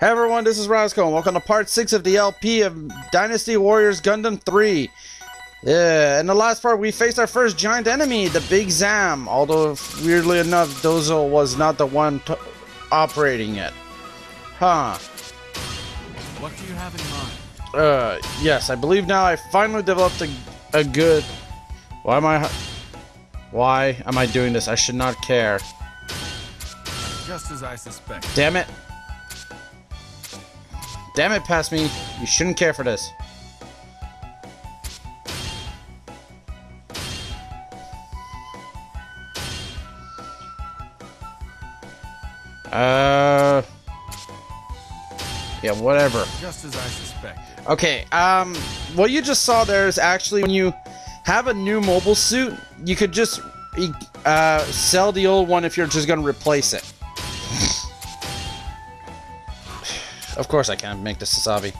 Hey everyone, this is Roscoe, and welcome to part 6 of the LP of Dynasty Warriors Gundam 3. Yeah, in the last part we faced our first giant enemy, the Big Zam, although weirdly enough, Dozle was not the one t- operating it. Huh. What do you have in mind? Uh, yes, I believe now I finally developed a, a good... Why am I... Why am I doing this? I should not care. Just as I suspect. Damn it. Damn it, pass me. You shouldn't care for this. Uh... Yeah, whatever. Just as I suspected. Okay, um, what you just saw there is actually when you have a new mobile suit, you could just uh, sell the old one if you're just gonna replace it. Of course I can't make this Sasabi.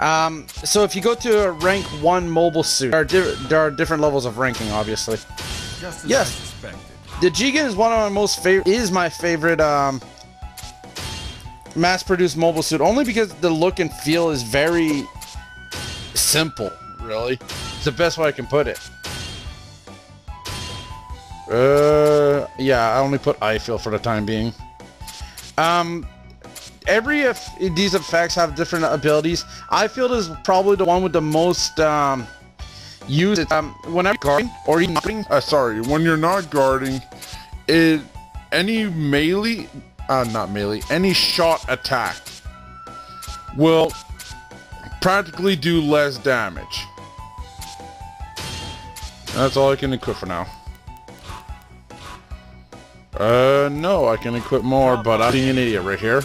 Um, so if you go to a rank 1 mobile suit, there are, there are different levels of ranking, obviously. Just as Yes. The Jegan is one of my most favorite, is my favorite, um, mass-produced mobile suit, only because the look and feel is very simple, really. It's the best way I can put it. Uh, yeah, I only put I-Field for the time being. Um, every of these effects have different abilities. I-Field is probably the one with the most, um, used. Um, whenever guarding or even guarding, uh, sorry, when you're not guarding, it any melee, uh, not melee, any shot attack will practically do less damage. That's all I can equip for now. Uh, no, I can equip more, but I'm being an idiot right here.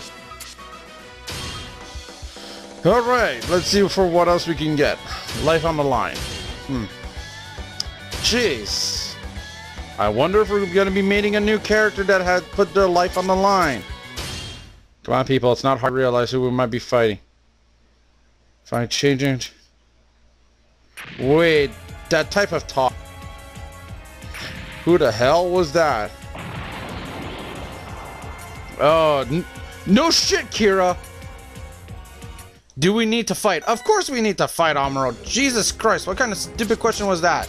Alright, let's see for what else we can get. Life on the line. Hmm. Jeez. I wonder if we're going to be meeting a new character that had put their life on the line. Come on, people. It's not hard to realize who we might be fighting. If I change it... Wait, that type of talk. Who the hell was that? Oh, no shit, Kira! Do we need to fight? Of course we need to fight, Amuro. Jesus Christ, what kind of stupid question was that?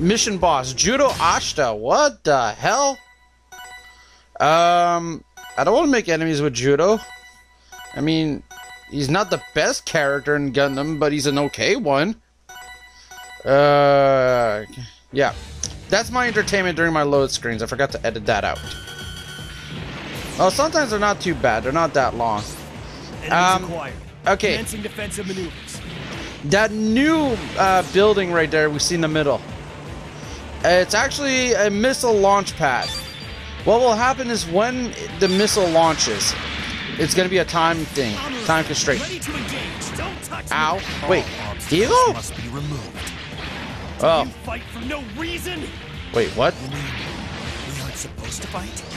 Mission boss, Judau Ashta. What the hell? Um, I don't want to make enemies with Judau. I mean, he's not the best character in Gundam, but he's an okay one. Uh, yeah. That's my entertainment during my load screens. I forgot to edit that out. Well, sometimes they're not too bad. They're not that long. Enemies Um, okay. Commencing defensive maneuvers. That new uh, building right there we see in the middle. It's actually a missile launch pad. What will happen is when the missile launches, it's going to be a time thing, time constraint. Ready to engage. Don't Ow. Wait, Diego? Must be removed. Oh, You fight for no reason. wait, what? We aren't supposed to fight, but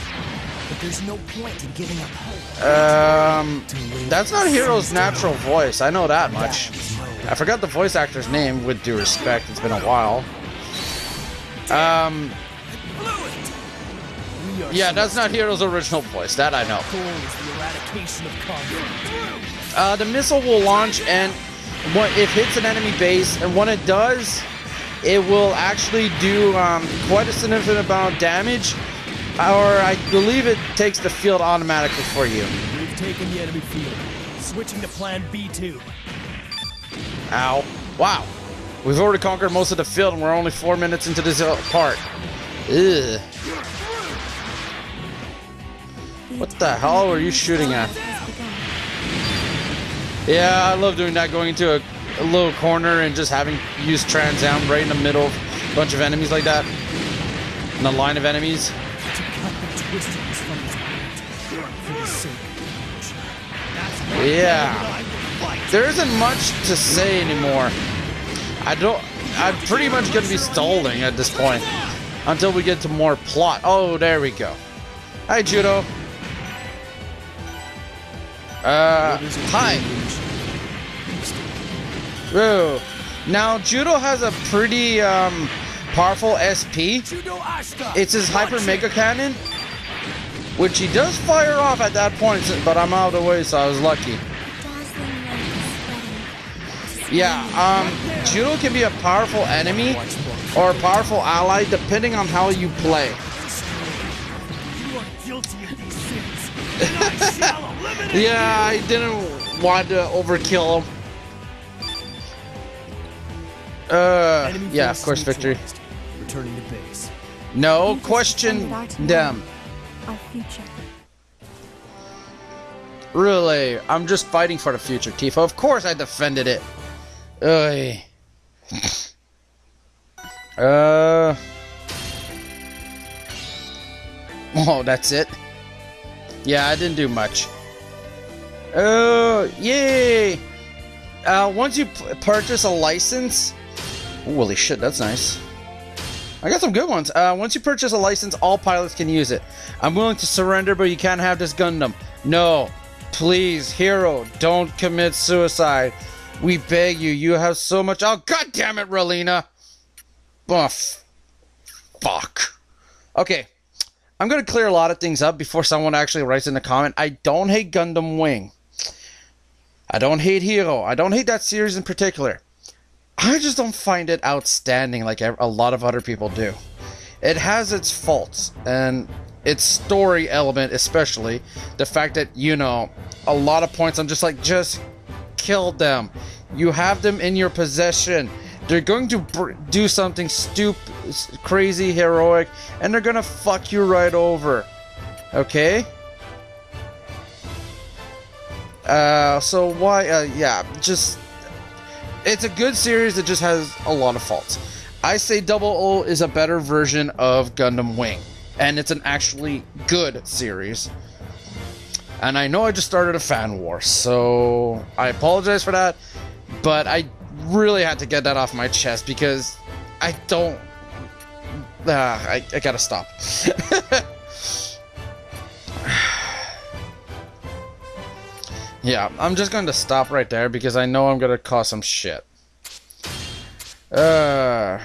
there's no point in giving up hope. Um, that's not Heero's natural voice. I know that much. I forgot the voice actor's name, with due respect. It's been a while. Um, yeah, that's not Heero's original voice. That I know. the eradication of conflict. Uh, the missile will launch and what it hits an enemy base, and when it does, it will actually do um, quite a significant amount of damage. Or I believe it takes the field automatically for you. We've taken the enemy field. Switching to Plan B2. Ow! Wow, we've already conquered most of the field, and we're only four minutes into this uh, part. Ugh. What the hell are you shooting at? Yeah, I love doing that, going into a, a little corner and just having used Trans Am right in the middle of a bunch of enemies like that. In the line of enemies. To cut the twistiness his heart. For the sake of the That's why Yeah. I will fight. There isn't much to say anymore. I don't. I'm pretty much gonna be stalling at this point until we get to more plot. Oh, there we go. Hi, Judau. Uh, hi. Whoa. Now, Judau has a pretty um, powerful SP. It's his Hyper Mega Cannon. Which he does fire off at that point, but I'm out of the way, so I was lucky. Dazzling light is spreading. Yeah, um, Judau can be a powerful enemy or a powerful ally depending on how you play. You are guilty of these sins, and I shall eliminate Yeah, I didn't want to overkill him. Uh, yeah, of course, victory. Returning to base. No question them. Our future. Really, I'm just fighting for the future, Tifa. Of course I defended it. Ugh. Uh. Oh, that's it. Yeah, I didn't do much. Oh, yay! Uh, once you purchase a license, holy shit, that's nice. I got some good ones. Uh, once you purchase a license, all pilots can use it. I'm willing to surrender, but you can't have this Gundam. No, please, Heero, don't commit suicide. We beg you. You have so much. Oh, god damn it, Relena. Oh, f- fuck. Okay, I'm gonna clear a lot of things up before someone actually writes in the comment. I don't hate Gundam Wing. I don't hate Heero. I don't hate that series in particular. I just don't find it outstanding like a lot of other people do. It has its faults, and its story element, especially the fact that you know a lot of points. I'm just like, just kill them. You have them in your possession. They're going to br- do something stupid, crazy, heroic, and they're gonna fuck you right over. Okay? Uh, so why? Uh, yeah, just it's a good series that just has a lot of faults. I say Double O is a better version of Gundam Wing, and it's an actually good series. And I know I just started a fan war, so I apologize for that, but I really had to get that off my chest because I don't. Uh, I, I gotta stop. yeah, I'm just going to stop right there because I know I'm gonna cause some shit. Uh.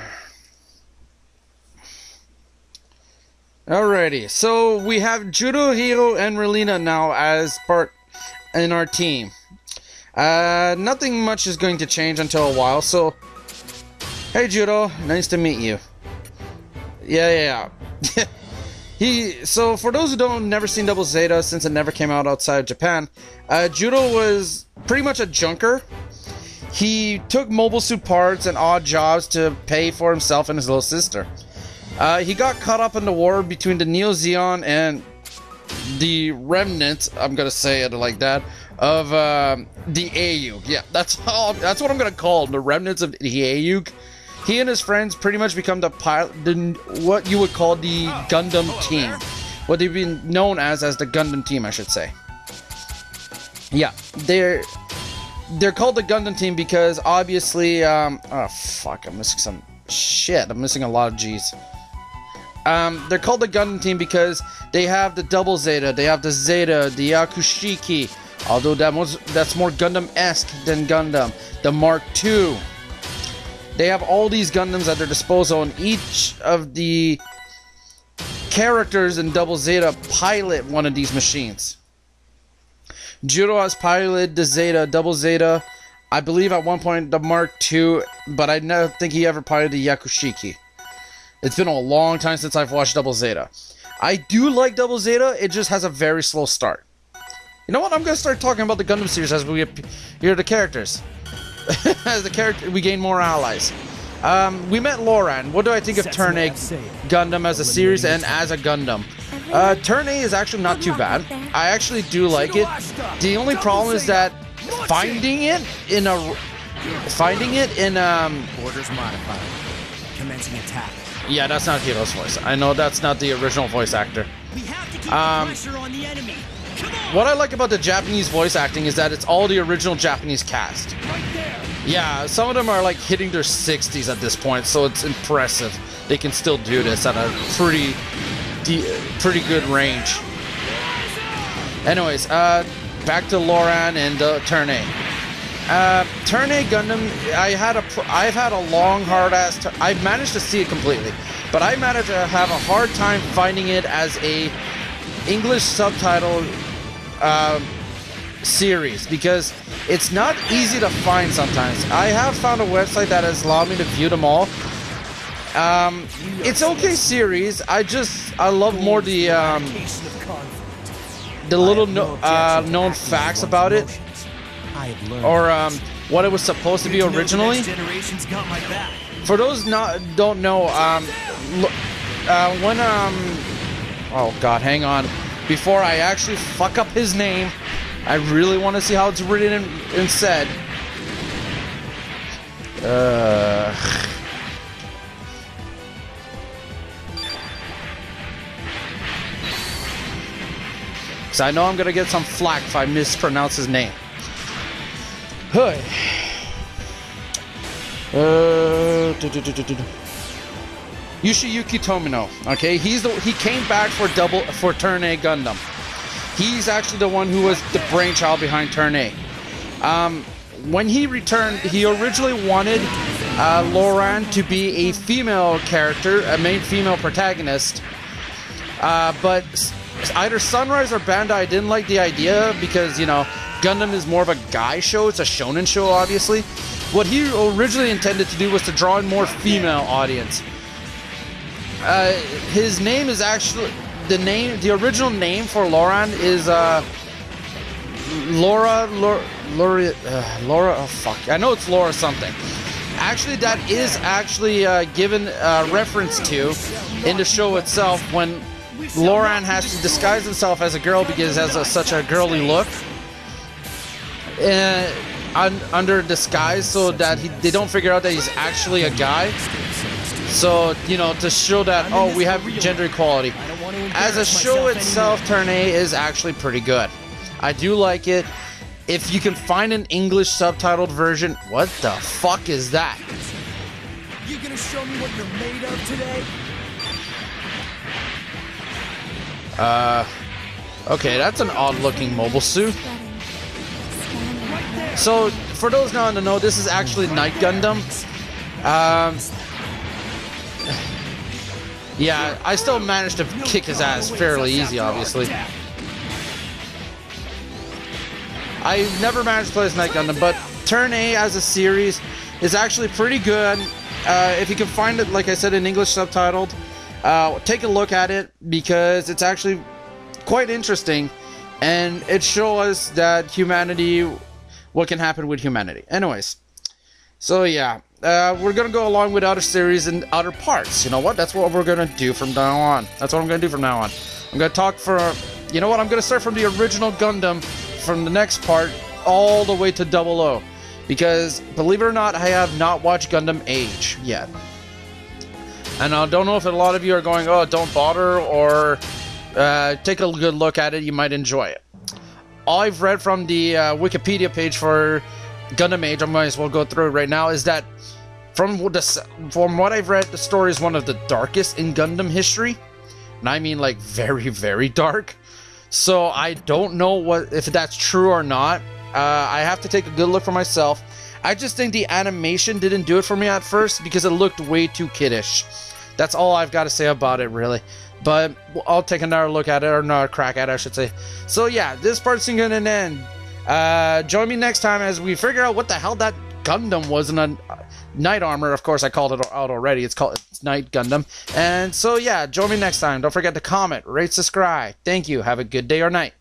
Alrighty, so we have Judau, Heero, and Relena now as part in our team. Uh, nothing much is going to change until a while, so. Hey Judau, nice to meet you. Yeah, yeah, yeah. he. So for those who don't never seen Double Zeta since it never came out outside Japan, uh, Judau was pretty much a junker. He took mobile suit parts and odd jobs to pay for himself and his little sister. Uh, he got caught up in the war between the Neo Zeon and the remnants. I'm gonna say it like that of um, the AU. Yeah, that's all. That's what I'm gonna call them, the remnants of the AU. He and his friends pretty much become the pilot, the, what you would call the Gundam team, what they've been known as as the Gundam team, I should say. Yeah, they're they're called the Gundam team because obviously, um, oh fuck, I'm missing some shit. I'm missing a lot of G's. Um, they're called the Gundam team because they have the Double Zeta, they have the Zeta, the Hyaku Shiki. Although that was that's more Gundam-esque than Gundam. The Mark II. They have all these Gundams at their disposal, and each of the characters in Double Zeta pilot one of these machines. Judau has piloted the Zeta, Double Zeta, I believe at one point the Mark II, but I don't think he ever piloted the Hyaku Shiki. It's been a long time since I've watched Double Zeta. I do like Double Zeta, it just has a very slow start. You know what? I'm gonna start talking about the Gundam series as we hear the characters. As the character, we gain more allies. Um, we met Loran. What do I think of Turn A Gundam as a series and as a Gundam? Uh, Turn A is actually not too bad. I actually do like it. The only problem is that finding it in a finding it in um Orders modified. Commencing attack. yeah that's not Heero's voice. I know that's not the original voice actor. We have to keep Um, the pressure on the enemy. Come on, What I like about the Japanese voice acting is that it's all the original Japanese cast. Yeah, some of them are like hitting their 60s at this point, so it's impressive. They can still do this at a pretty, pretty good range. Anyways, uh, back to Loran and uh, Turn A. Uh, Turn A Gundam, I had a, I've had a long, hard ass. I've managed to see it completely, but I managed to have a hard time finding it as a English subtitle um, series because it's not easy to find sometimes. I have found a website that has allowed me to view them all. Um, it's okay series. I just I love more the um, the little no, uh, known facts about it or um, what it was supposed to be originally. For those not don't know, um, uh, when um, oh god, hang on, before I actually fuck up his name, I really want to see how it's written and, and said. Uh, Cause I know I'm gonna get some flack if I mispronounce his name. Hey. Uh. Yoshiyuki Tomino. Okay, he's the he came back for double for Turn A Gundam. He's actually the one who was the brainchild behind Turn A. Um, when he returned, he originally wanted uh, Loran to be a female character, a main female protagonist. Uh, but either Sunrise or Bandai didn't like the idea because, you know, Gundam is more of a guy show. It's a shonen show, obviously. What he originally intended to do was to draw in more female audience. Uh, his name is actually the name. The original name for Loran is uh, Laura. Laura. Laura. Uh, Laura. Oh fuck! I know it's Laura something. Actually, that is actually uh, given uh, reference to in the show itself when Loran has to disguise himself as a girl because he has a, such a girly look. Uh, un, under disguise so that he, they don't figure out that he's actually a guy. So, you know, to show that, oh, we have gender equality. I don't want to As a show itself, anymore. Turn A is actually pretty good. I do like it. If you can find an English subtitled version, what the fuck is that? You gonna show me what you're made of today? Okay, that's an odd looking mobile suit. So, for those not in the know, this is actually Knight Gundam. Um, yeah, I still managed to kick his ass fairly easy, obviously. I never managed to play as Knight Gundam, but Turn A as a series is actually pretty good. Uh, if you can find it, like I said, in English subtitled, uh, take a look at it because it's actually quite interesting, and it shows us that humanity, what can happen with humanity. Anyways, so yeah, uh, we're gonna go along with other series and other parts. You know what? That's what we're gonna do from now on. That's what I'm gonna do from now on. I'm gonna talk for, you know what? I'm gonna start from the original Gundam, from the next part all the way to Double O, because believe it or not, I have not watched Gundam Age yet. And I don't know if a lot of you are going, oh, don't bother, or uh, take a good look at it. You might enjoy it. All I've read from the uh, Wikipedia page for Gundam Age, I might as well go through right now, is that from what, the, from what I've read, the story is one of the darkest in Gundam history. And I mean, like, very, very dark. So I don't know what if that's true or not. Uh, I have to take a good look for myself. I just think the animation didn't do it for me at first because it looked way too kiddish. That's all I've got to say about it, really. But I'll take another look at it, or another crack at it, I should say. So yeah, this part's gonna end. Uh, join me next time as we figure out what the hell that Gundam was in a Night Armor. Of course, I called it out already. It's called it's Knight Gundam. And so yeah, join me next time. Don't forget to comment, rate, subscribe. Thank you. Have a good day or night.